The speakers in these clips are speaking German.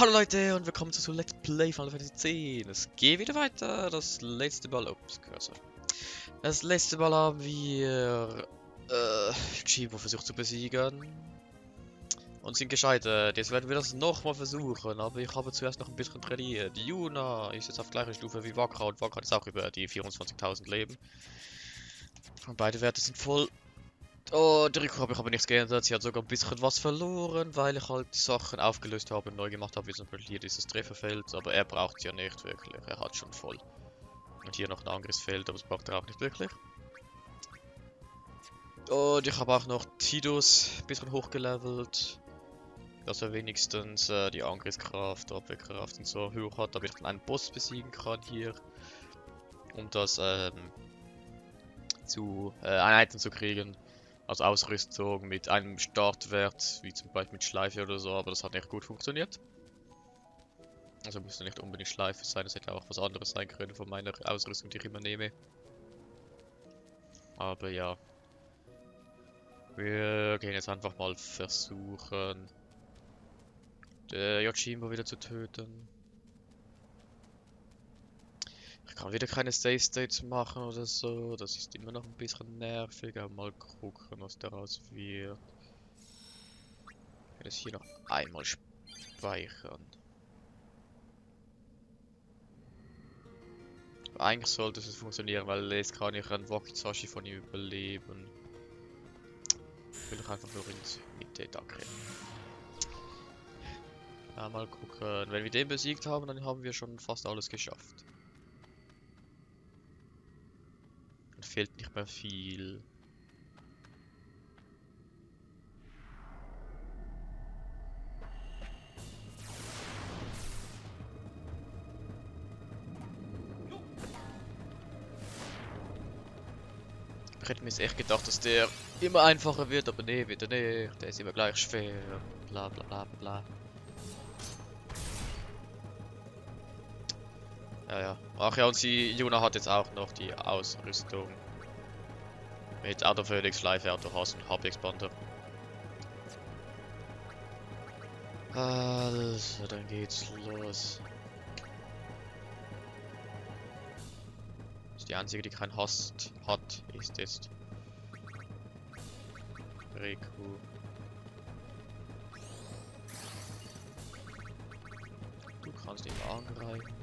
Hallo Leute und willkommen zu Let's Play Final Fantasy 10. Es geht wieder weiter. Das letzte Mal. Ups. Das letzte Mal haben wir äh, Chibo versucht zu besiegen. Und sind gescheitert. Jetzt werden wir das nochmal versuchen. Aber ich habe zuerst noch ein bisschen trainiert. Juna ist jetzt auf gleicher Stufe wie Wakra und Wakra ist auch über die 24.000 Leben. Und beide Werte sind voll. Oh, der Rico habe ich aber nichts geändert. Sie hat sogar ein bisschen was verloren, weil ich halt die Sachen aufgelöst habe und neu gemacht habe, wie zum Beispiel hier dieses Trefferfeld. Aber er braucht ja nicht wirklich. Er hat schon voll. Und hier noch ein Angriffsfeld, aber das braucht er auch nicht wirklich. Und ich habe auch noch Tidus ein bisschen hochgelevelt. Dass er wenigstens äh, die Angriffskraft, Abwehrkraft und so hoch hat, damit ich dann einen Boss besiegen kann hier. Um das ähm, zu äh, Einheiten zu kriegen als Ausrüstung mit einem Startwert, wie zum Beispiel mit Schleife oder so, aber das hat nicht gut funktioniert. Also müsste nicht unbedingt Schleife sein, es hätte auch was anderes sein können von meiner Ausrüstung, die ich immer nehme. Aber ja. Wir gehen jetzt einfach mal versuchen, der Yojimbo wieder zu töten. Ich kann wieder keine Save States machen oder so. Das ist immer noch ein bisschen nervig. Aber mal gucken, was daraus wird. Ich werde es hier noch einmal speichern. Eigentlich sollte es funktionieren, weil jetzt kann ich einen Wakizashi von ihm überleben. Ich will doch einfach nur ins Mitte da kriegen. Ja, mal gucken. Wenn wir den besiegt haben, dann haben wir schon fast alles geschafft. Fehlt nicht mehr viel. Ich hätte mir echt gedacht, dass der immer einfacher wird, aber nee, wird er nicht. Der ist immer gleich schwer. Bla bla bla bla. Ja, ja. Ach ja, und sie, Juna hat jetzt auch noch die Ausrüstung. Mit Auto Phoenix, Live Auto Hass und Hub Expander. Also, dann geht's los. Die einzige, die keinen Hass hat, ist jetzt Riku. Du kannst ihn angreifen.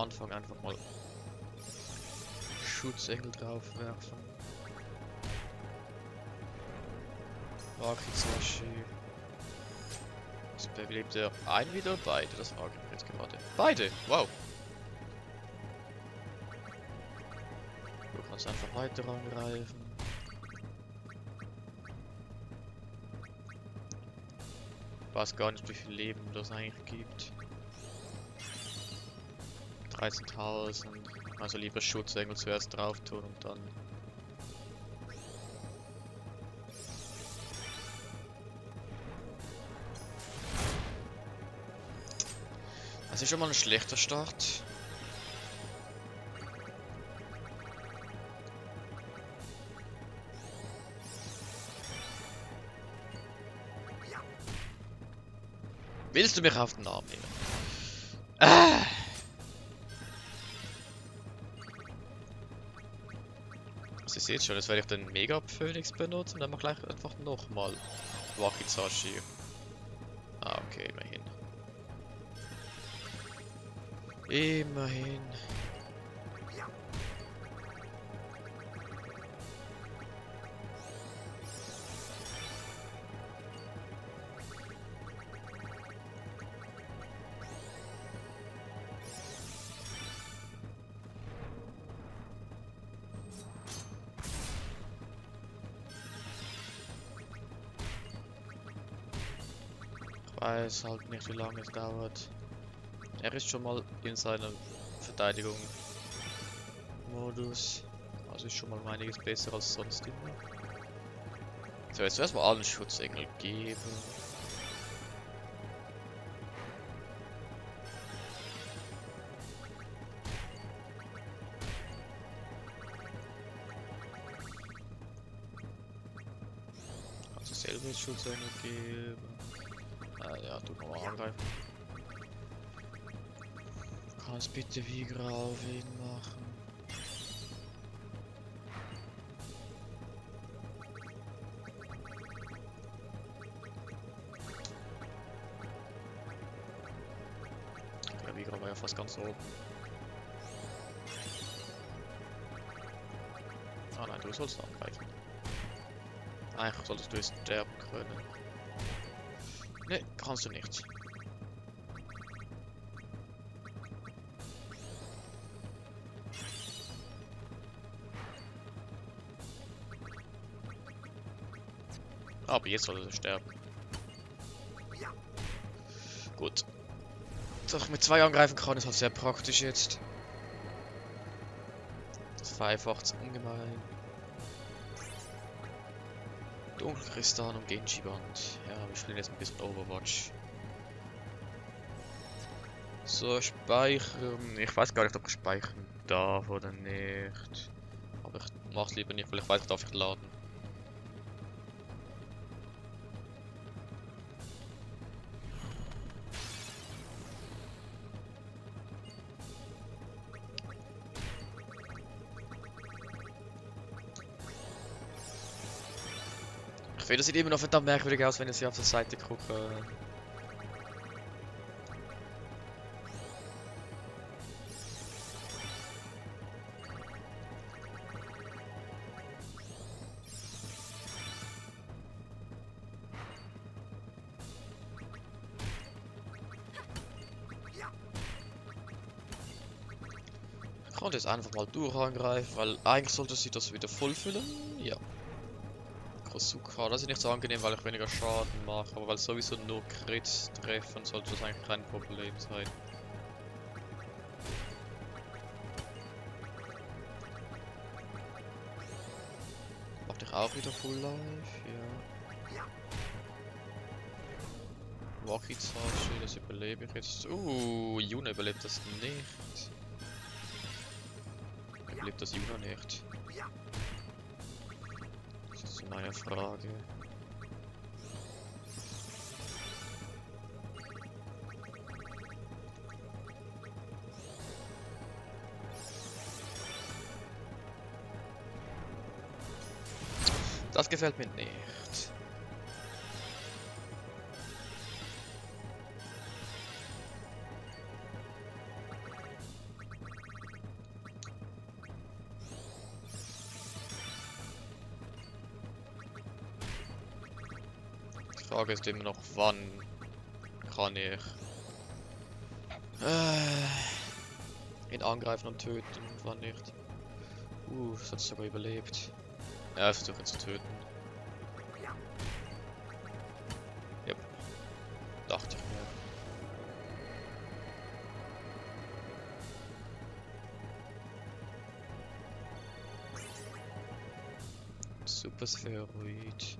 Anfang einfach mal Schutzengel draufwerfen. Rakizashi. Jetzt belebt er ein wieder beide, das frage ich jetzt gerade. Beide! Wow! Du kannst einfach weiter angreifen. Ich weiß gar nicht, wie viel Leben das eigentlich gibt. 13.000. Also lieber Schutzengel zuerst drauf tun und dann... Das ist schon mal ein schlechter Start. Willst du mich auf den Arm nehmen? Ah. Seht schon, jetzt werde ich den Mega Phoenix benutzen und dann gleich einfach nochmal Wakizashi. Ah, okay, immerhin. Immerhin. Weiß halt nicht, wie lange es dauert. Er ist schon mal in seinem Verteidigung Modus. Also ist schon mal einiges besser als sonst immer. So, jetzt erstmal allen Schutzengel geben. Also selber Schutzengel geben. Äh, ja, du nochmal angreifen. Kannst bitte Vigra auf ihn machen. Der Vigra war ja fast ganz oben. Ah nein, du sollst angreifen. Eigentlich solltest du jetzt sterben können. Kannst du nicht. Aber jetzt soll er sterben. Gut. Ich mit zwei angreifen kann, ist halt sehr praktisch jetzt. Das vereinfacht ungemein. Dunkelkristall und Genji-Band. Ja, wir spielen jetzt ein bisschen Overwatch. So, speichern. Ich weiß gar nicht, ob ich speichern darf oder nicht. Aber ich mach's lieber nicht, weil ich weiß, darf ich laden. Das sieht immer noch verdammt merkwürdig aus, wenn ich sie auf der Seite gucke. Ich konnte jetzt einfach mal durch angreifen, weil eigentlich sollte sie das wieder vollfüllen. Ja. Kosuka, das ist nicht so angenehm, weil ich weniger Schaden mache, aber weil sowieso nur Crit treffen, sollte das eigentlich kein Problem sein. Macht ich auch wieder Full Life? Ja. Walkie-Tasche, das überlebe ich jetzt. Uh, Juna überlebt das nicht. Überlebt das Juna nicht? Ist meine Frage. Das gefällt mir nicht. Frage ist immer noch, wann kann ich äh, ihn angreifen und töten und wann nicht. Uh, das hat sogar überlebt. Ja, ich versuche ihn zu töten. Yep. Dachte ich mir. Super Spheroid.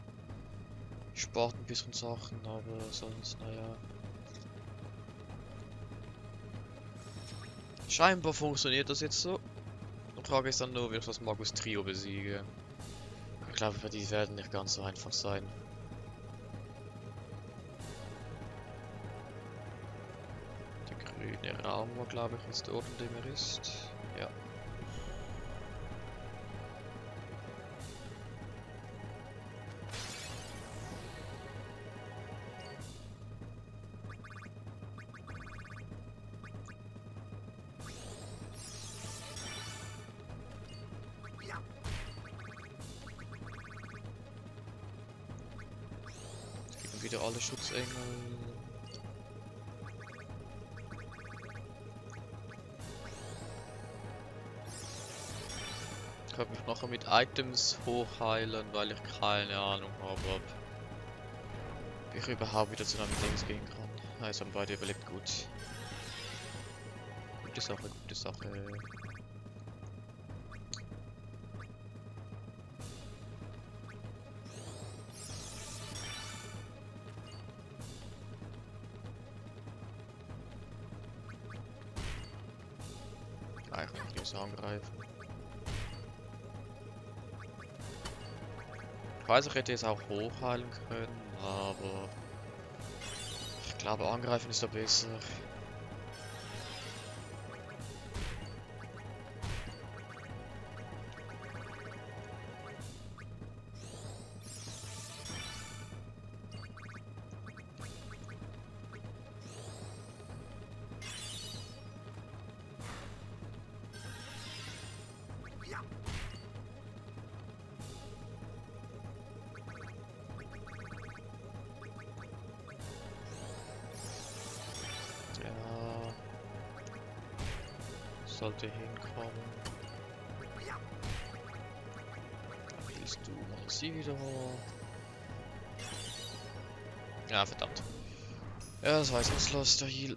Bisschen Sachen, aber sonst, naja. Scheinbar funktioniert das jetzt so. Die Frage ist dann nur, wie ich das Magus Trio besiege. Ich glaube, die werden nicht ganz so einfach sein. Der grüne Raum war, glaube ich, dort, in dem er ist. Alle Schutzengel. Ich kann mich nachher mit Items hochheilen, weil ich keine Ahnung habe, ob ich überhaupt wieder zu einem Dings gehen kann. Also haben beide überlebt gut. Gute Sache, gute Sache. Angreifen. Ich weiß, ich hätte es auch hochheilen können, aber ich glaube, angreifen ist da besser. Sollte hinkommen. Willst du mal sie wieder hoch. Ja, verdammt. Ja, das war jetzt nutzlos, der Heal.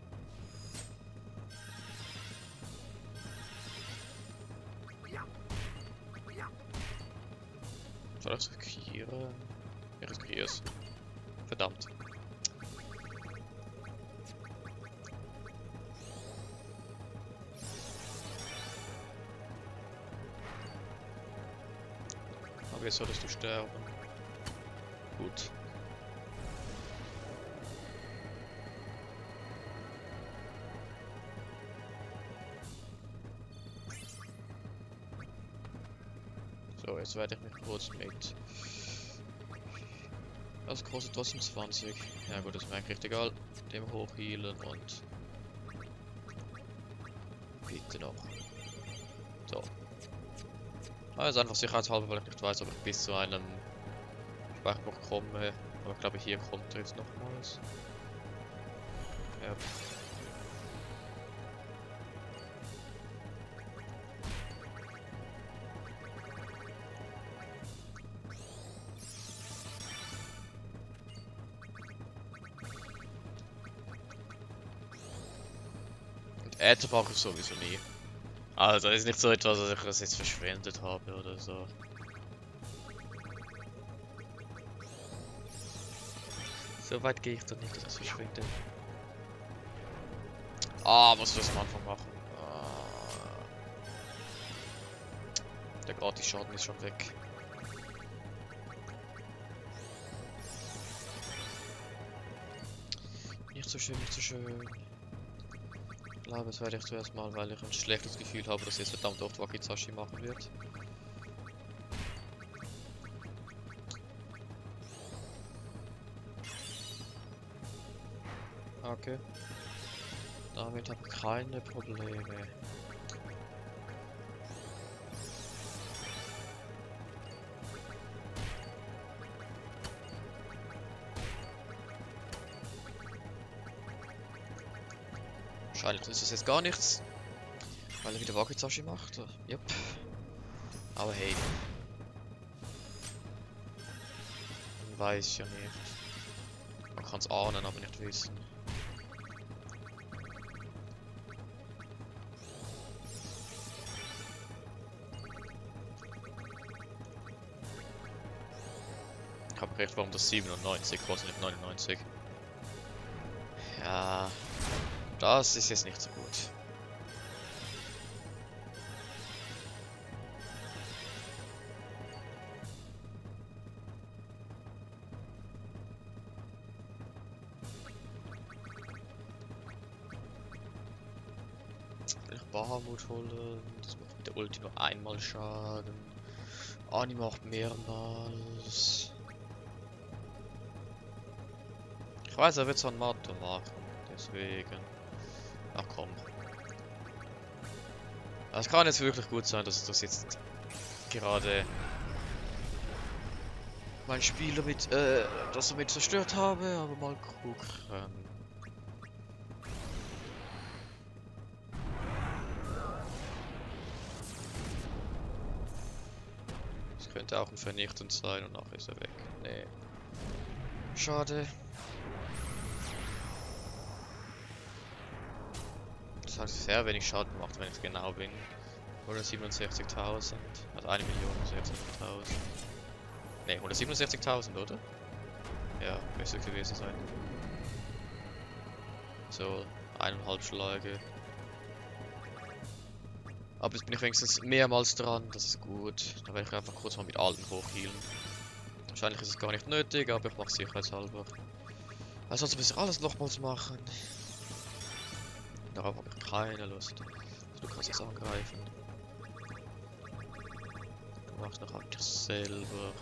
Jetzt solltest du sterben. Gut. So, jetzt werde ich mich kurz mit. Das große trotzdem 20. Ja gut, das ist mir eigentlich egal. Dem hochhealen und. Bitte noch. So. Also einfach sicherheitshalber, weil ich nicht weiß, ob ich bis zu einem Speicherpunkt komme. Aber ich glaube, hier kommt er jetzt nochmals. Ja. Und Äther brauche ich sowieso nie. Also ist nicht so etwas, dass ich das jetzt verschwendet habe oder so. So weit gehe ich doch nicht, dass ich das verschwende. Ah, du das am Anfang machen. Ah. Der Gratis-Schaden ist schon weg. Nicht so schön, nicht so schön. Glaube, das werde ich zuerst mal, weil ich ein schlechtes Gefühl habe, dass jetzt verdammt oft Wakizashi machen wird. Okay. Damit habe ich keine Probleme. Wahrscheinlich ist das jetzt gar nichts. Weil er wieder Wakizashi macht. Yep. Aber hey. Man weiß ja nicht. Man kann es ahnen, aber nicht wissen. Ich habe recht, warum das 97 kostet, nicht 99. Ja, das ist jetzt nicht so gut. Bahamut holen? Das macht mit der Ulti nur einmal Schaden. Ani macht mehrmals. Ich weiß, er wird so ein Motto machen. Deswegen. Ach komm. Es kann jetzt wirklich gut sein, dass ich das jetzt gerade mein Spiel damit, äh, das damit zerstört habe, aber mal gucken. Das könnte auch ein vernichtend sein und nachher ist er weg. Nee. Schade. Das hat sehr wenig Schaden gemacht, wenn ich genau bin. 167.000. Also 1 Million 600.000. Ne, 167.000, oder? Ja, müsste gewesen sein. So, eineinhalb Schläge. Aber jetzt bin ich wenigstens mehrmals dran, das ist gut. Da werde ich einfach kurz mal mit allen hochhealen. Wahrscheinlich ist es gar nicht nötig, aber ich mache sicherheitshalber. Also sonst müssen wir alles nochmals machen. Darauf habe ich keine Lust. Du kannst es angreifen. Du machst noch ab selber.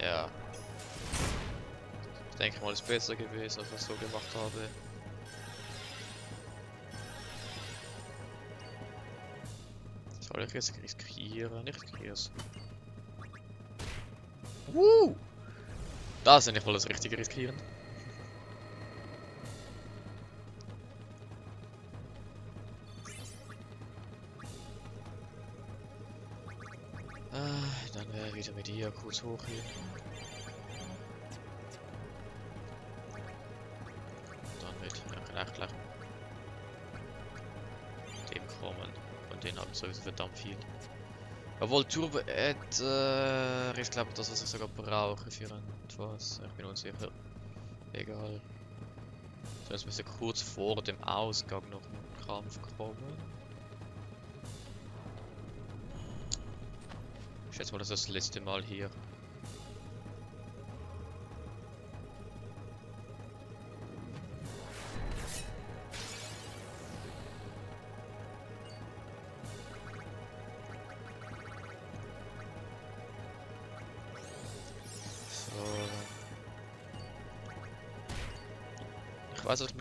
Ja. Ich denke mal, ist besser gewesen, als ich so gemacht habe. Soll ich jetzt riskieren? Ich riskiere es. Woo! Das ist nicht mal das richtige riskieren. Ah, dann wäre wieder mit ihr kurz hoch hier. Dann mit, ja, gleich dem kommen. Von denen habe ich sowieso verdammt viel. Obwohl Turbo Ad, äh, ich glaube das, was ich sogar brauche für etwas. Ich bin unsicher. Egal. Sonst müsste kurz vor dem Ausgang noch ein Kampf kommen. Ich schätze mal, das ist das letzte Mal hier.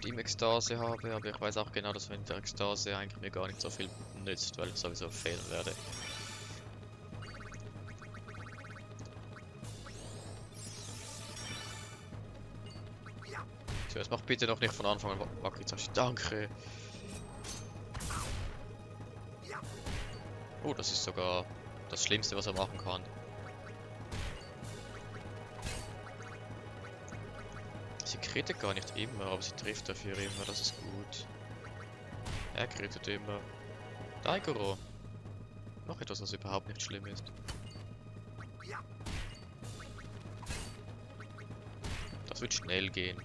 Mit ihm Ekstase habe, aber ich weiß auch genau, dass wenn der Ekstase eigentlich mir gar nicht so viel nützt, weil ich sowieso fehlen werde. Zuerst mach bitte noch nicht von Anfang an Wakrizaki. Danke. Oh, das ist sogar das Schlimmste, was er machen kann. Sie kritet gar nicht immer, aber sie trifft dafür immer, das ist gut. Er kritet immer. Daigoro. Noch etwas, was überhaupt nicht schlimm ist. Das wird schnell gehen.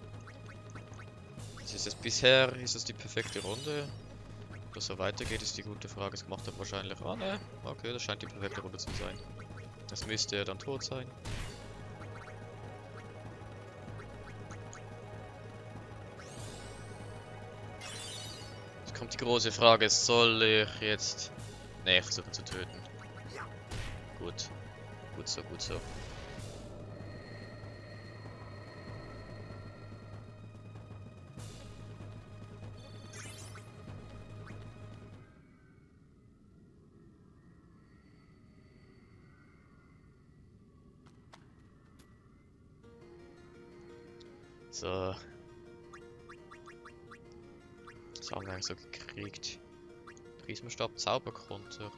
Das ist es bisher, ist es die perfekte Runde. Ob das so weitergeht, ist die gute Frage. Es macht er wahrscheinlich. Ah, ne? Okay, das scheint die perfekte Runde zu sein. Das müsste er dann tot sein. Kommt die große Frage, soll ich jetzt... Ne, versuchen zu töten. Gut. Gut so, gut so. So. Was haben wir eigentlich so gekriegt? Prismenstab, Zauberkonter.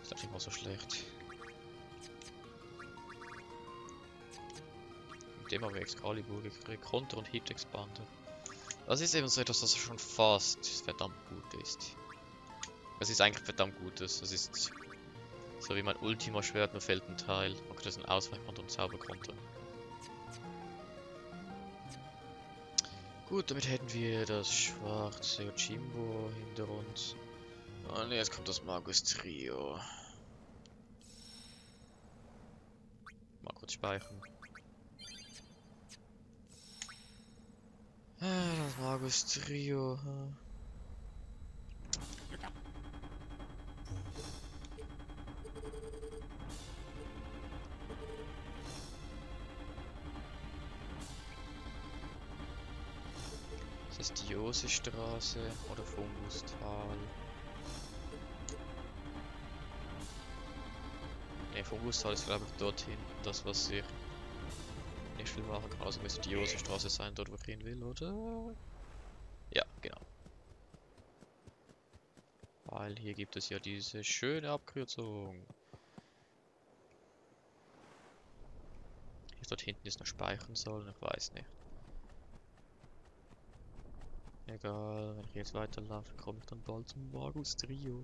Ist doch nicht mal so schlecht. Mit dem haben wir Excalibur gekriegt. Konter und Hit Expander. Das ist eben so etwas, das schon fast verdammt gut ist. Es ist eigentlich verdammt gutes. Das ist so wie mein Ultima-Schwert, nur fällt ein Teil. Okay, das ist ein Ausweichkonter und Zauberkonter. Gut, damit hätten wir das schwarze Yojimbo hinter uns. Und jetzt kommt das Magus Trio. Mal kurz speichern. Ah, das Magus Trio. hm. Das die Josestraße oder Fungustal. Ne, Fungustal ist glaube ich dorthin. Das was ich nicht viel machen kann. Also müsste die Josestraße sein, dort wo ich hin will, oder? Ja, genau. Weil hier gibt es ja diese schöne Abkürzung. Hier dort hinten ist noch speichern sollen, ich weiß nicht. Egal, wenn ich jetzt weiterlaufe, komme ich dann bald zum Magus Trio.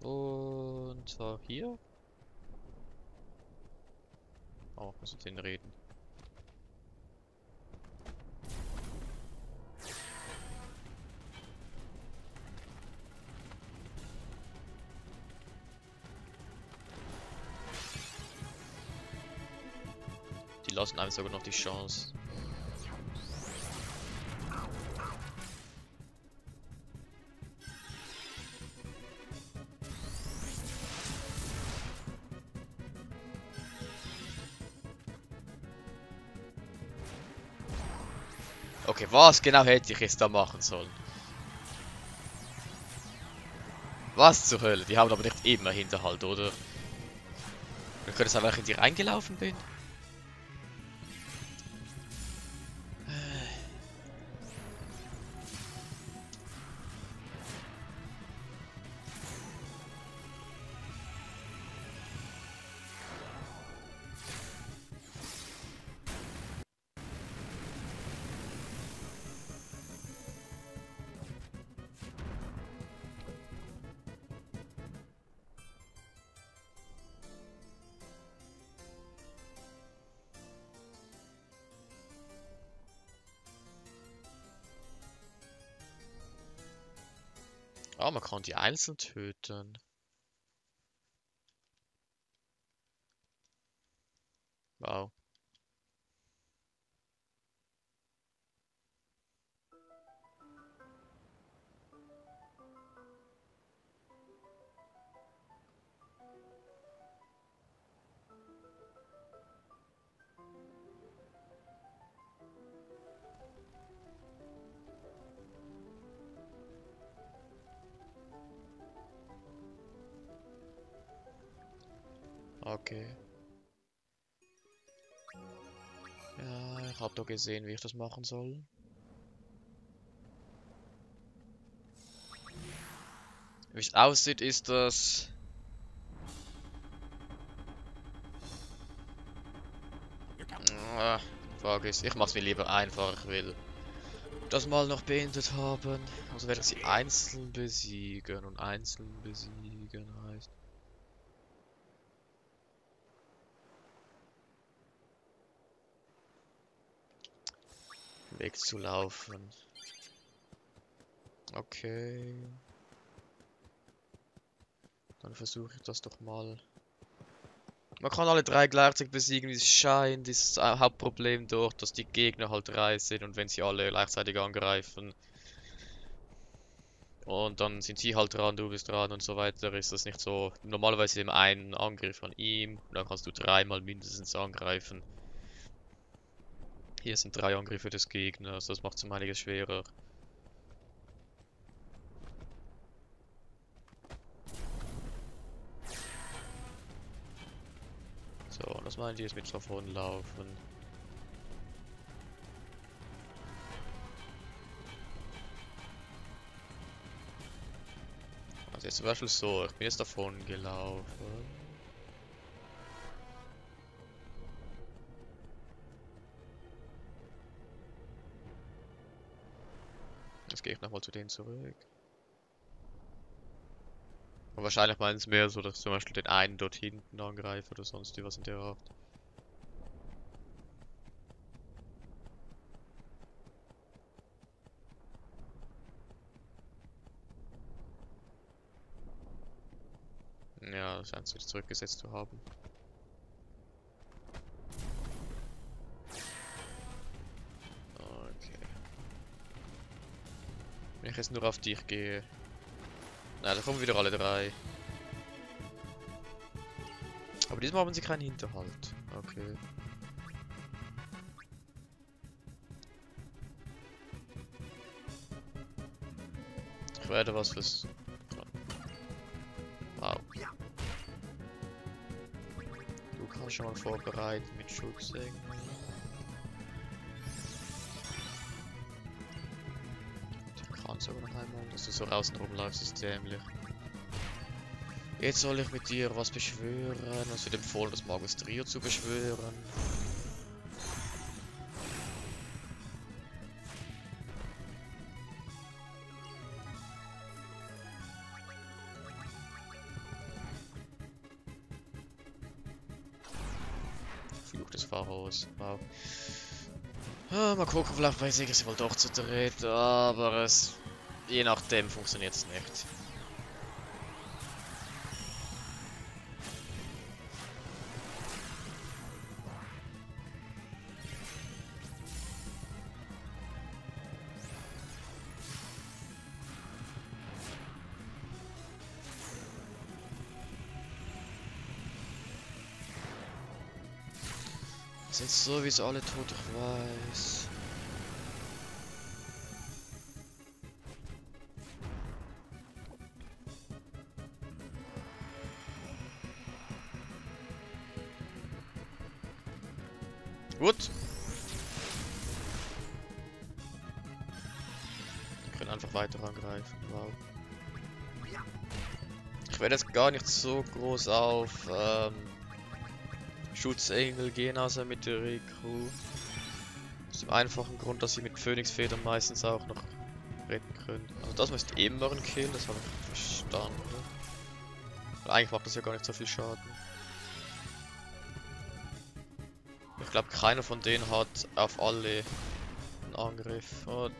Und zwar hier. Oh, muss mit denen reden. Die lassen einem sogar noch die Chance. Was genau hätte ich jetzt da machen sollen? Was zur Hölle? Die haben aber nicht immer Hinterhalt, oder? Wir können es einfach in die reingelaufen bin. Ah, man kann die einzeln töten. Ich habe doch gesehen, wie ich das machen soll. Wie es aussieht, ist das... Ah, ist, ich mach's mir lieber einfach, ich will das mal noch beendet haben. Also werde ich sie einzeln besiegen und einzeln besiegen heißt. Wegzulaufen. Okay. Dann versuche ich das doch mal. Man kann alle drei gleichzeitig besiegen, wie es scheint. Ist das Hauptproblem dort, dass die Gegner halt drei sind und wenn sie alle gleichzeitig angreifen. Und dann sind sie halt dran, du bist dran und so weiter. Ist das nicht so. Normalerweise immer ein Angriff von ihm. Und dann kannst du dreimal mindestens angreifen. Hier sind drei Angriffe des Gegners, das macht es um einiges schwerer. So, das meinen die jetzt mit davon laufen. Also jetzt zum Beispiel so, ich bin jetzt davon gelaufen. Gehe ich nochmal zu denen zurück. Und wahrscheinlich meinen es mehr so, dass ich zum Beispiel den einen dort hinten angreife oder sonst was in der Art. Ja, das scheint sich zurückgesetzt zu haben. Ich jetzt nur auf dich gehe. Nein, da kommen wieder alle drei. Aber diesmal haben sie keinen Hinterhalt. Okay. Ich werde was fürs... Wow. Du kannst schon mal vorbereiten mit Schutzsägen. Sogar noch einmal, dass du so außen rumläufst, ist dämlich. Jetzt soll ich mit dir was beschwören. Es wird empfohlen, das Magus Trio zu beschwören. Fluch des Pharaos. Wow. Ah, mal gucken, vielleicht weiß ich es wohl doch zu dritt, aber es je nachdem funktioniert es nicht. Ist jetzt sowieso alle tot, ich weiß. Können einfach weiter angreifen. Wow. Ich werde jetzt gar nicht so groß auf ähm, Schutzengel gehen, also mit der Crew. Aus dem einfachen Grund, dass sie mit Phönixfedern meistens auch noch retten können. Also das müsste immer ein Kill, das habe ich verstanden. Weil eigentlich macht das ja gar nicht so viel Schaden. Ich glaube keiner von denen hat auf alle einen Angriff. Und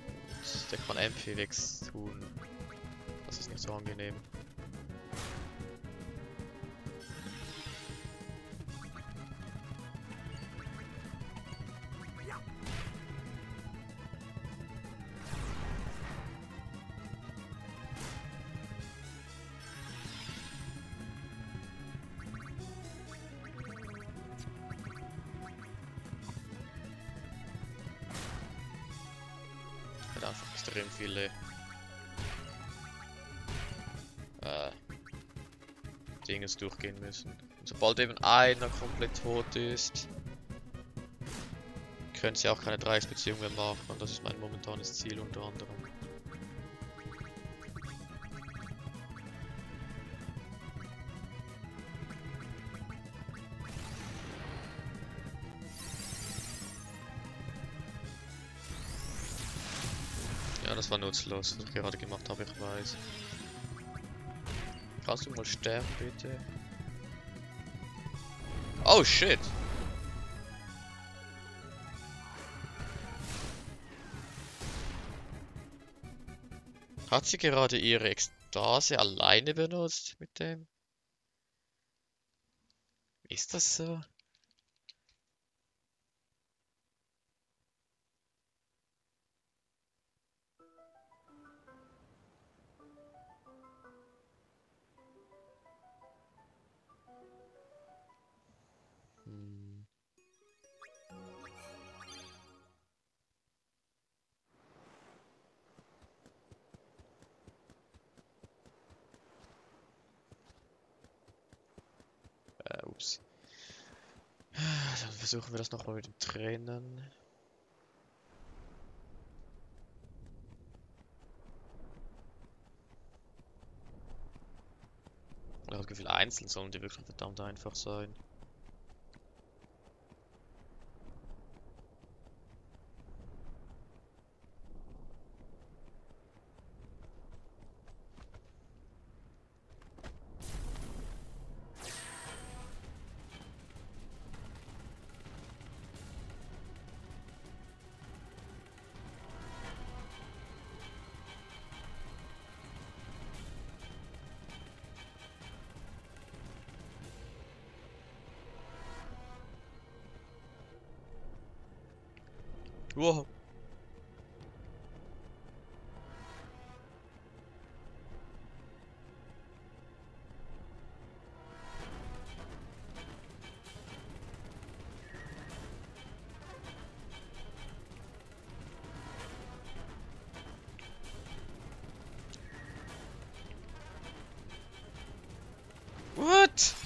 der kann MP wegs tun. Das ist nicht so angenehm. Extrem viele äh, Dinges durchgehen müssen. Und sobald eben einer komplett tot ist, können sie auch keine Dreiecksbeziehung mehr machen. Und das ist mein momentanes Ziel unter anderem. Nutzlos, was ich gerade gemacht habe, ich weiß. Kannst du mal sterben, bitte? Oh shit! Hat sie gerade ihre Ekstase alleine benutzt mit dem? Ist das so? Versuchen wir das nochmal mit dem Trennen. Ich habe das Gefühl, einzeln sollen die wirklich verdammt einfach sein. Wow.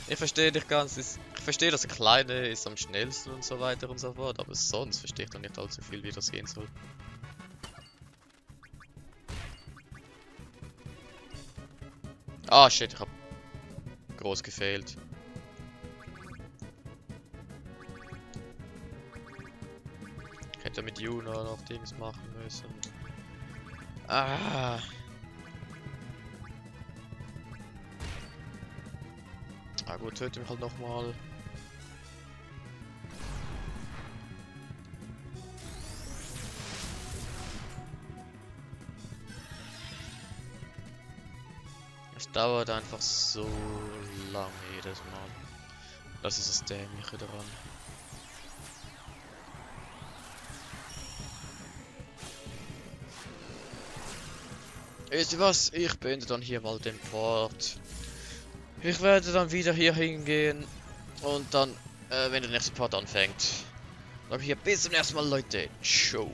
Ich verstehe dich ganz. Verstehe, der Kleine ist am schnellsten und so weiter und so fort, aber sonst verstehe ich dann nicht allzu viel, wie das gehen soll. Ah, shit, ich hab groß gefehlt. Ich hätte mit Juno noch Dings machen müssen. Ah. Ah gut, töte mich halt nochmal. Dauert einfach so lange jedes Mal. Das ist das Dämliche daran. Wisst ihr was? Ich beende dann hier mal den Port. Ich werde dann wieder hier hingehen und dann, äh, wenn der nächste Part anfängt, Sag hier bis zum ersten Mal, Leute. Ciao.